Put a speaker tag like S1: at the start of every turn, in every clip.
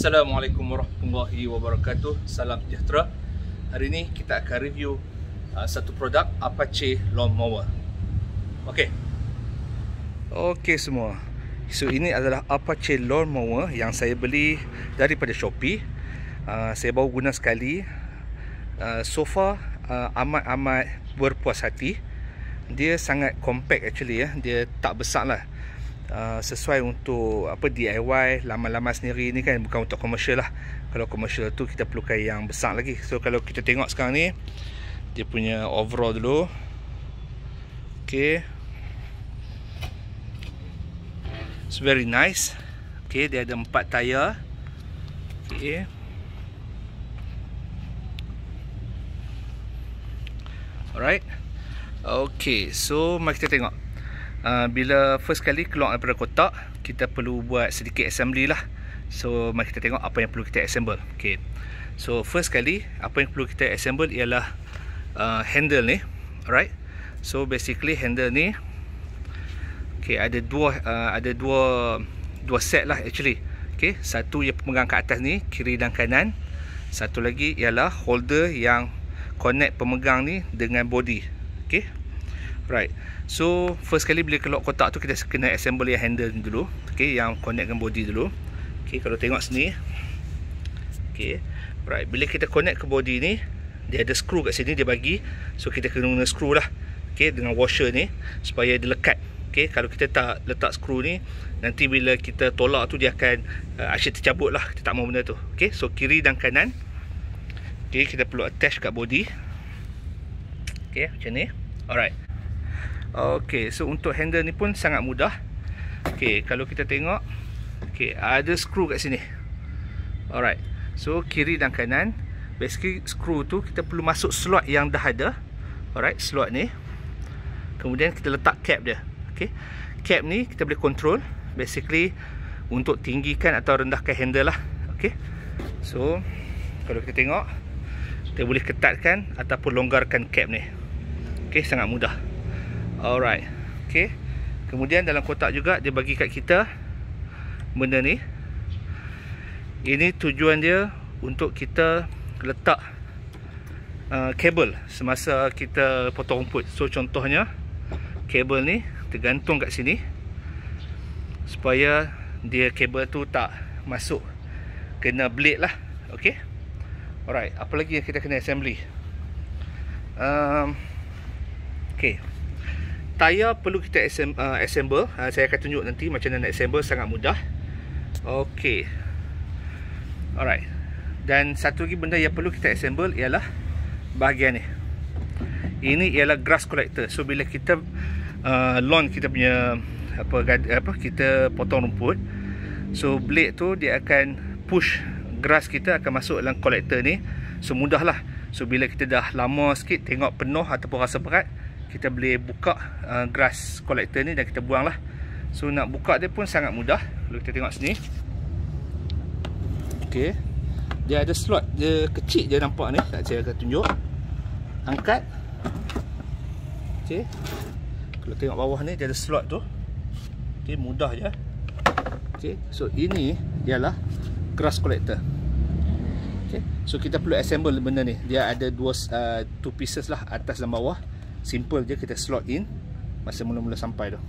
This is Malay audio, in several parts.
S1: Assalamualaikum warahmatullahi wabarakatuh. Salam sejahtera. Hari ini kita akan review uh, Satu produk Apache Lawnmower. Okey. Okey semua. So ini adalah Apache Lawnmower Yang saya beli daripada Shopee. Uh, Saya baru guna sekali. Uh, So far uh, Amat-amat berpuas hati. Dia sangat compact actually ya. Dia tak besar lah Uh, sesuai untuk apa DIY lama-lama sendiri ni kan bukan untuk komersial lah. Kalau komersial tu kita perlukan yang besar lagi. So kalau kita tengok sekarang ni dia punya overall dulu. Ok it's very nice. Ok dia ada empat tayar. Ok alright. Ok so mari kita tengok uh, bila first kali keluar daripada kotak kita perlu buat sedikit assembly lah. So mari kita tengok apa yang perlu kita assemble. Okay. so first kali apa yang perlu kita assemble ialah uh, handle ni. Alright. So basically handle ni okay, ada dua uh, ada dua dua set lah actually. Okay. satu yang pemegang kat atas ni kiri dan kanan. Satu lagi ialah holder yang connect pemegang ni dengan body. Okay. Right. So first kali bila keluar kotak tu kita kena assemble yang handle dulu. Okay, yang connect dengan body dulu. Okay, kalau tengok sini. Okay. Right. Bila kita connect ke body ni, dia ada screw kat sini dia bagi. So kita kena guna screw lah. Okay, dengan washer ni supaya dia lekat. Okay, kalau kita tak letak screw ni, nanti bila kita tolak tu dia akan uh, asyik tercabut lah. Kita tak mau benda tu. Okay, so kiri dan kanan. Okay, kita perlu attach kat body. Okay, macam ni. Alright. Okey, so untuk handle ni pun sangat mudah. Okey, kalau kita tengok, okey, ada skru kat sini. Alright. So kiri dan kanan, basically skru tu kita perlu masuk slot yang dah ada. Alright, slot ni. Kemudian kita letak cap dia. Okey. Cap ni kita boleh control basically untuk tinggikan atau rendahkan handle lah. Okey. So kalau kita tengok, kita boleh ketatkan ataupun longgarkan cap ni. Okey, sangat mudah. Alright. Okay. Kemudian dalam kotak juga dia bagi kat kita benda ni. Ini tujuan dia untuk kita letak uh, kabel semasa kita potong rumput. So contohnya kabel ni tergantung kat sini supaya dia kabel tu tak masuk kena blade lah. Okay. Alright. Apa lagi yang kita kena assembly? Um, okay tayar perlu kita uh, assemble. Uh, saya akan tunjuk nanti macam mana nak assemble sangat mudah. Ok alright. Dan satu lagi benda yang perlu kita assemble ialah bahagian ni. Ini ialah grass collector. So bila kita uh, lawn kita punya apa apa kita potong rumput so blade tu dia akan push grass kita akan masuk dalam collector ni. So mudah lah so bila kita dah lama sikit tengok penuh ataupun rasa berat kita boleh buka uh, grass collector ni dan kita buang lah so nak buka dia pun sangat mudah. Kalau kita tengok sini. Ok dia ada slot dia kecil je nampak ni. Tak saya akan tunjuk. Angkat. Ok kalau tengok bawah ni dia ada slot tu. Ok mudah je. Ok so ini ialah grass collector. Ok so kita perlu assemble benda ni. Dia ada dua uh, two pieces lah atas dan bawah simple je kita slot in. Masa mula-mula sampai tu.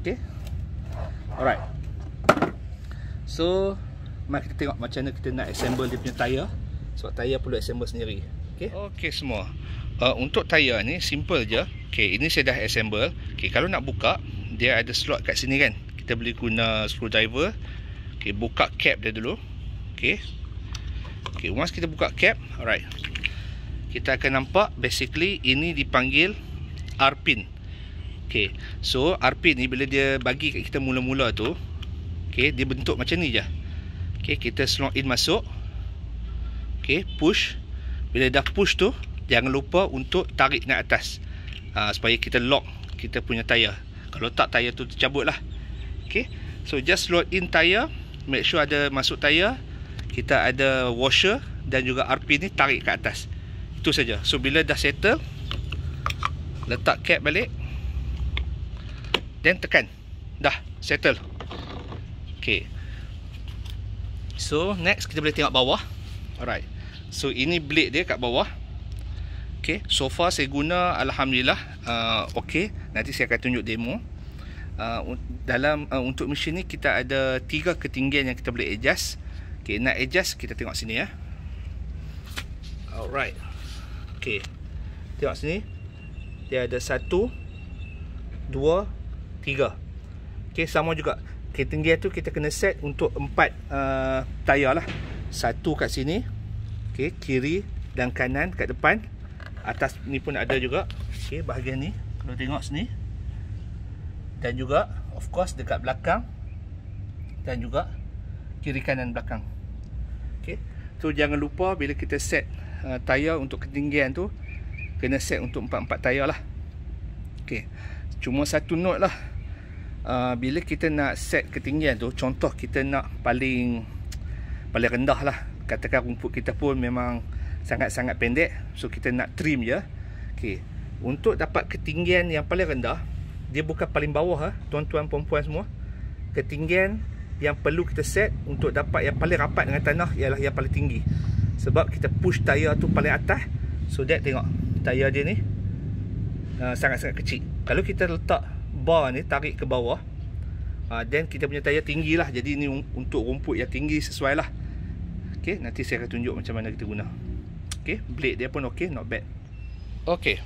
S1: Ok alright. So mari kita tengok macam mana kita nak assemble dia punya tayar sebab tayar perlu assemble sendiri. Ok ok semua. Uh, untuk tayar ni simple je. Ok ini saya dah assemble. Ok kalau nak buka dia ada slot kat sini kan? Kita boleh guna screwdriver. Ok buka cap dia dulu. Ok ok once kita buka cap alright kita akan nampak basically ini dipanggil R-pin okay. so R-pin ni bila dia bagi kat kita mula-mula tu okay, dia bentuk macam ni je. Okay, kita slot in masuk. Okay, push. Bila dah push tu jangan lupa untuk tarik naik atas. Uh, supaya kita lock kita punya tayar. Kalau tak tayar tu tercabut lah. Okay. so just slot in tayar. Make sure ada masuk tayar. Kita ada washer dan juga R-pin ni tarik ke atas itu saja. So bila dah settle letak cap balik then tekan. Dah settle. Okey. So next kita boleh tengok bawah. Alright. So ini blade dia kat bawah. Okay. So far saya guna Alhamdulillah. Uh, okay. Nanti saya akan tunjuk demo. Uh, dalam uh, untuk mesin ni kita ada tiga ketinggian yang kita boleh adjust. Okay. Nak adjust kita tengok sini ya. Alright. Okay. Tengok sini. Dia ada satu. Dua. Tiga. Okay. Sama juga ketinggian tu kita kena set untuk empat uh, tayar lah satu kat sini okay, kiri dan kanan kat depan atas ni pun ada juga okay, bahagian ni kalau tengok sini dan juga of course dekat belakang dan juga kiri kanan belakang okay. so jangan lupa bila kita set uh, tayar untuk ketinggian tu kena set untuk empat-empat tayar lah okay. cuma satu note lah uh, bila kita nak set ketinggian tu contoh kita nak paling paling rendah lah katakan rumput kita pun memang sangat-sangat pendek so kita nak trim je okay. untuk dapat ketinggian yang paling rendah dia bukan paling bawah ha? tuan-tuan perempuan semua ketinggian yang perlu kita set untuk dapat yang paling rapat dengan tanah ialah yang paling tinggi sebab kita push tayar tu paling atas. So that tengok tayar dia ni. Uh, sangat-sangat uh, kecil. Kalau kita letak bar ni tarik ke bawah uh, then kita punya tayar tinggi lah. Jadi ni untuk rumput yang tinggi sesuai lah. Ok nanti saya akan tunjuk macam mana kita guna. Ok blade dia pun ok not bad. Ok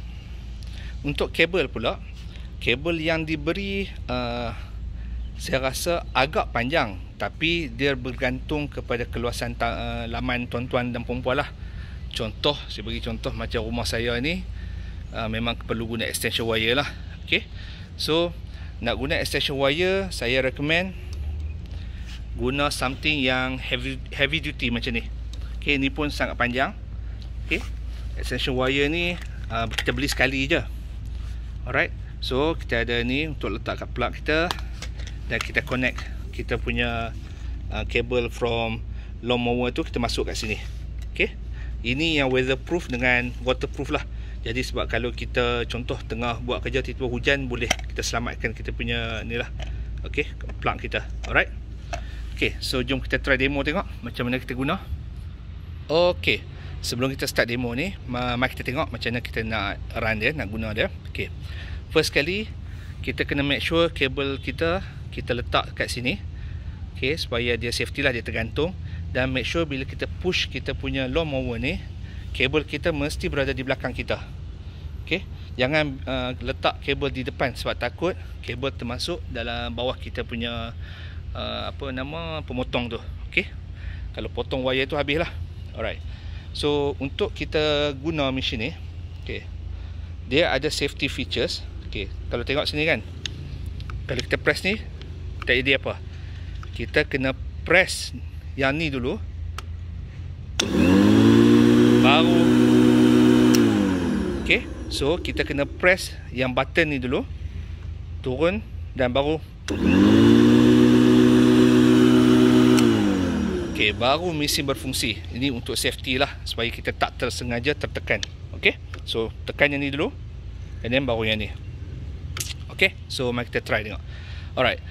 S1: untuk kabel pula kabel yang diberi uh, saya rasa agak panjang tapi dia bergantung kepada keluasan uh, laman tuan-tuan dan perempuan lah contoh saya bagi contoh macam rumah saya ni uh, memang perlu guna extension wire lah ok So nak guna extension wire saya recommend guna something yang heavy heavy duty macam ni. Okay, ni pun sangat panjang. Okay, extension wire ni uh, kita beli sekali je. Alright. So kita ada ni untuk letak kat plug kita dan kita connect kita punya uh, cable from lawnmower tu kita masuk kat sini. Okay. Ini yang weatherproof dengan waterproof lah. Jadi sebab kalau kita contoh tengah buat kerja tiba-tiba hujan boleh kita selamatkan kita punya ni lah. Okey, plug kita. Alright. Okey, so jom kita try demo tengok macam mana kita guna. Okey. Sebelum kita start demo ni, mari kita tengok macam mana kita nak run dia, nak guna dia. Okey. First kali kita kena make sure kabel kita kita letak kat sini. Okey, supaya dia safety lah dia tergantung. Dan make sure bila kita push kita punya lawnmower ni kabel kita mesti berada di belakang kita. Okey jangan uh, letak kabel di depan sebab takut kabel termasuk dalam bawah kita punya uh, apa nama pemotong tu. Okey kalau potong wire tu habislah alright. So untuk kita guna mesin ni okey dia ada safety features. Okey kalau tengok sini kan kalau kita press ni tak jadi apa? Kita kena press yang ni dulu. Baru. Ok so kita kena press yang button ni dulu. Turun dan baru. Ok baru mesin berfungsi. Ini untuk safety lah supaya kita tak tersengaja tertekan. Ok so tekan yang ni dulu and then baru yang ni. Ok so mari kita try tengok. Alright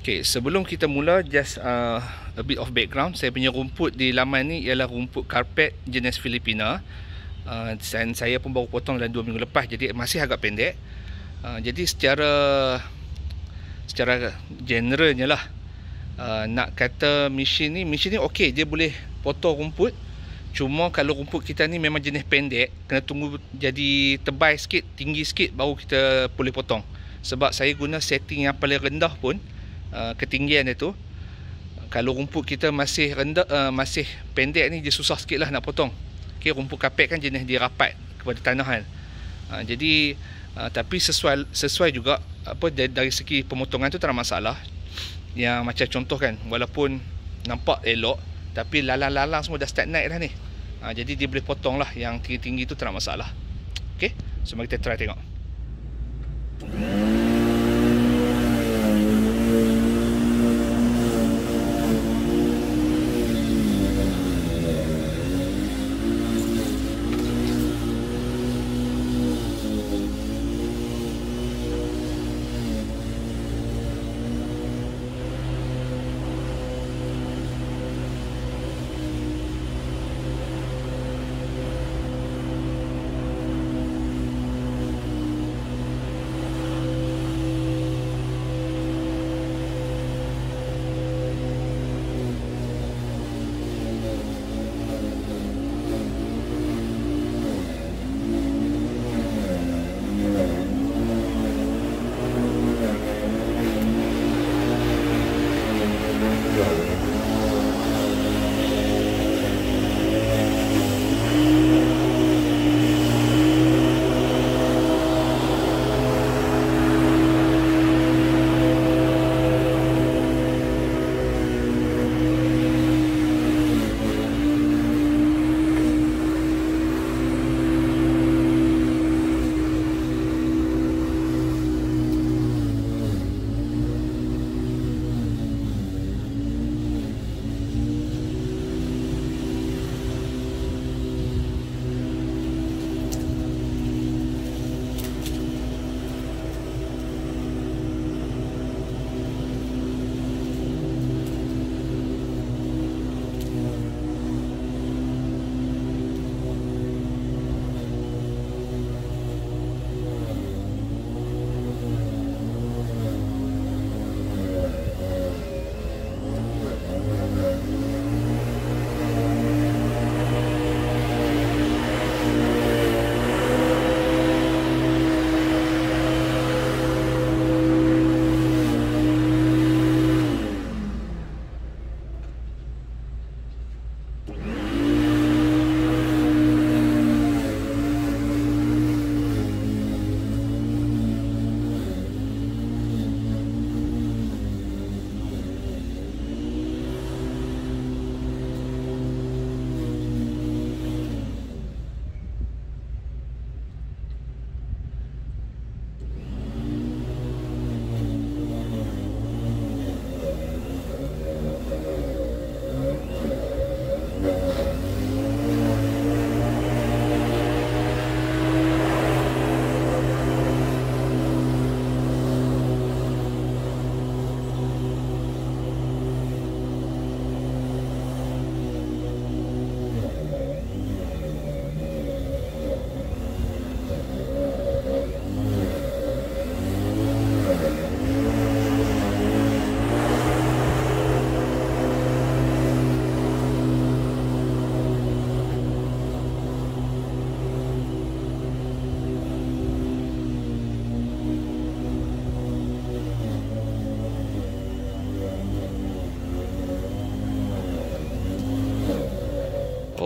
S1: Okay, sebelum kita mula just uh, a bit of background. Saya punya rumput di laman ni ialah rumput karpet jenis Filipina. Uh, dan saya pun baru potong dalam 2 minggu lepas jadi masih agak pendek. Uh, jadi secara secara generalnya lah uh, nak kata mesin ni mesin ni okey dia boleh potong rumput. Cuma kalau rumput kita ni memang jenis pendek, kena tunggu jadi tebal sikit, tinggi sikit baru kita boleh potong. Sebab saya guna setting yang paling rendah pun Uh, ketinggian dia tu kalau rumput kita masih rendah uh, masih pendek ni dia susah sikit lah nak potong. Okay, rumput kapet kan jenis dia rapat kepada tanahan uh, jadi uh, tapi sesuai sesuai juga apa dari, dari segi pemotongan tu tak ada masalah. Yang macam contoh kan walaupun nampak elok tapi lalang-lalang semua dah start naik dah ni. Uh, jadi dia boleh potong lah yang tinggi-tinggi tu tak ada masalah. Ok so mari kita try tengok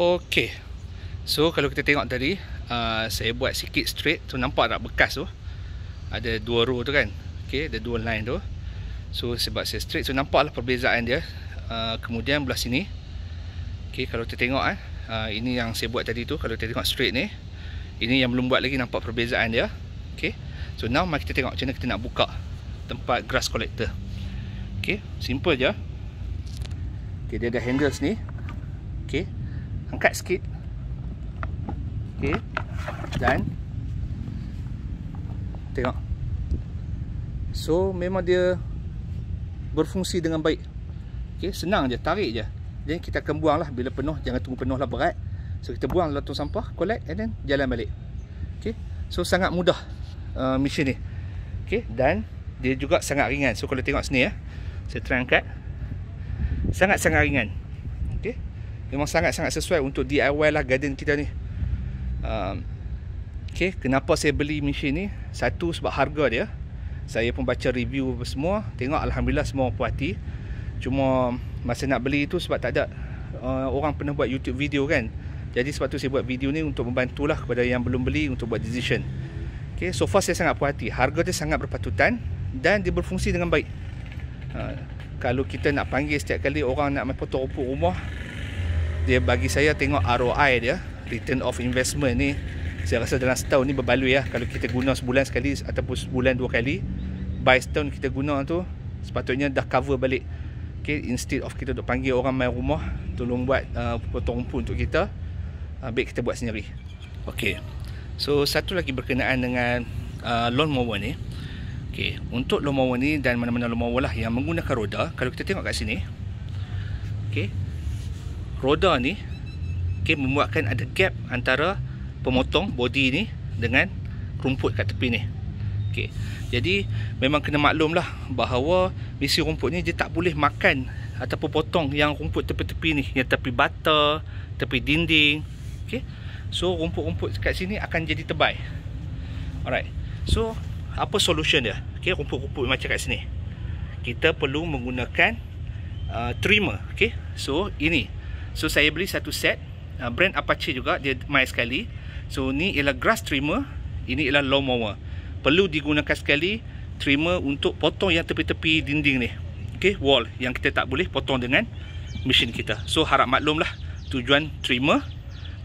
S1: Okey. So kalau kita tengok tadi uh, saya buat sikit straight tu nampak tak bekas tu. Ada dua row tu kan. Okey, ada dua line tu. So sebab saya straight so nampaklah perbezaan dia. Uh, kemudian belah sini. Okey, kalau kita tengok eh uh, ini yang saya buat tadi tu kalau kita tengok straight ni. Ini yang belum buat lagi nampak perbezaan dia. Okey. So now mari kita tengok macam mana kita nak buka tempat grass collector. Okey, simple je. Okey, dia ada handles ni. Okey. Angkat sikit. Okey. Dan tengok. So memang dia berfungsi dengan baik. Okey, senang je, tarik je. Dan kita akan buang lah bila penuh, jangan tunggu penuh lah berat. So kita buang dalam tong sampah, collect and then jalan balik. Okey. So sangat mudah uh, mesin ni. Okey, dan dia juga sangat ringan. So kalau tengok sini ya. Saya try angkat. Sangat-sangat ringan. Memang sangat-sangat sesuai untuk DIY lah garden kita ni. Um, Okey, kenapa saya beli mesin ni? Satu sebab harga dia. Saya pun baca review semua, tengok alhamdulillah semua puas hati. Cuma masa nak beli tu sebab tak ada uh, orang pernah buat YouTube video kan. Jadi sebab tu saya buat video ni untuk membantulah kepada yang belum beli untuk buat decision. Okay, so far saya sangat puas hati. Harga dia sangat berpatutan dan dia berfungsi dengan baik. Ha, kalau kita nak panggil setiap kali orang nak potong rumput rumah, dia bagi saya tengok ROI dia, return of investment ni. Saya rasa dalam setahun ni berbaloi ya. Kalau kita guna sebulan sekali ataupun sebulan dua kali, by setahun kita guna tu, sepatutnya dah cover balik. Okay, instead of kita duk panggil orang main rumah, tolong buat uh, potong rumput untuk kita, uh, baik kita buat sendiri. Okay. So satu lagi berkenaan dengan uh, lawn mower ni. Okey, untuk lawn mower ni dan mana-mana lawn mower lah yang menggunakan roda, kalau kita tengok kat sini. Okey. Roda ni okey membuatkan ada gap antara pemotong body ni dengan rumput kat tepi ni. Okey. Jadi memang kena maklumlah bahawa misi rumput ni dia tak boleh makan ataupun potong yang rumput tepi-tepi ni, yang tepi bata, tepi dinding. Okey. So rumput-rumput kat sini akan jadi tebal Alright So apa solution dia okay, Rumput-rumput macam kat sini Kita perlu menggunakan uh, Trimmer okay? So ini So saya beli satu set uh, Brand Apache juga Dia mai sekali So ni ialah grass trimmer Ini ialah lawn mower Perlu digunakan sekali Trimmer untuk potong yang tepi-tepi dinding ni okay? Wall Yang kita tak boleh potong dengan Mesin kita So harap maklum lah Tujuan trimmer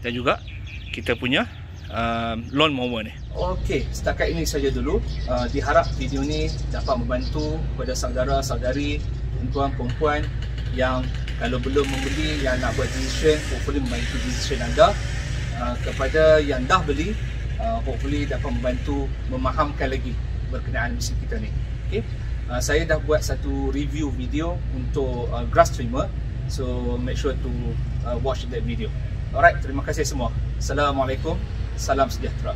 S1: Dan juga kita punya uh, lawn mower ni. Okey, setakat ini saja dulu. Uh, diharap video ni dapat membantu kepada saudara-saudari, tuan perempuan yang kalau belum membeli yang nak buat decision, hopefully membantu decision anda. Uh, kepada yang dah beli, uh, hopefully dapat membantu memahamkan lagi berkenaan mesin kita ni. Okey. Uh, saya dah buat satu review video untuk uh, grass trimmer. So make sure to uh, watch that video. Alright, terima kasih semua. Assalamualaikum. Salam sejahtera.